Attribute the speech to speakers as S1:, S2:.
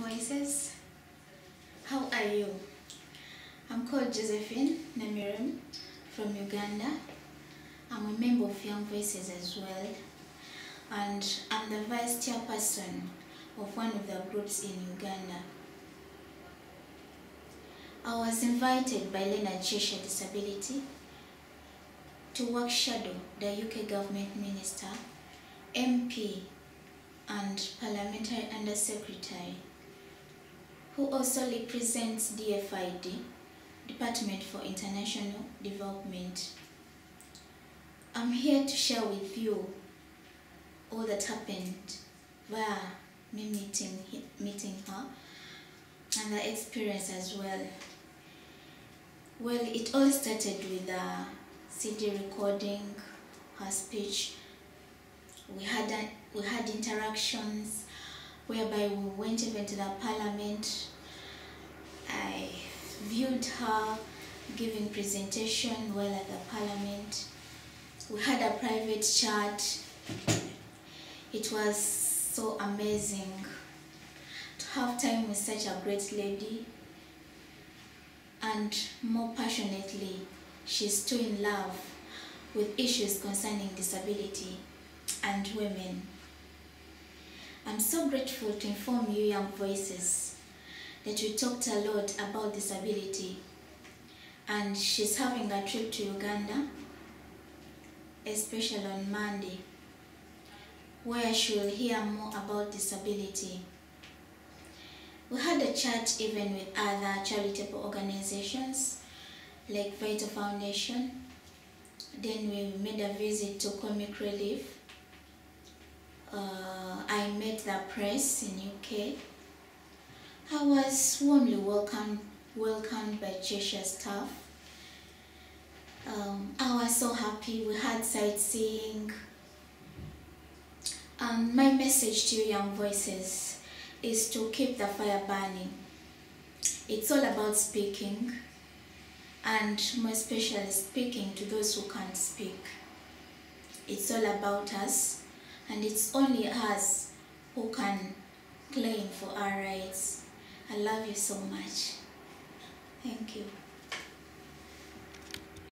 S1: Voices. How are you? I'm called Josephine Namirim from Uganda. I'm a member of Young Voices as well, and I'm the vice chairperson of one of the groups in Uganda. I was invited by Leonard Cheshire Disability to work shadow the UK government minister, MP, and parliamentary undersecretary, who also represents DFID, Department for International Development. I'm here to share with you all that happened via me meeting, meeting her and the experience as well. Well, it all started with a CD recording, her speech. We had a, we had interactions whereby we went even to the parliament. I viewed her giving presentation while at the parliament. We had a private chat. It was so amazing to have time with such a great lady and more passionately she's too in love with issues concerning disability and women. I'm so grateful to inform you young voices that we talked a lot about disability and she's having a trip to Uganda, especially on Monday, where she'll hear more about disability. We had a chat even with other charitable organizations like Vital Foundation. Then we made a visit to Comic Relief. Uh, The press in UK. I was warmly welcomed, welcomed by Cheshire staff. Um, I was so happy. We had sightseeing. Um, my message to you young voices is to keep the fire burning. It's all about speaking and more especially speaking to those who can't speak. It's all about us and it's only us who can claim for our rights. I love you so much. Thank you.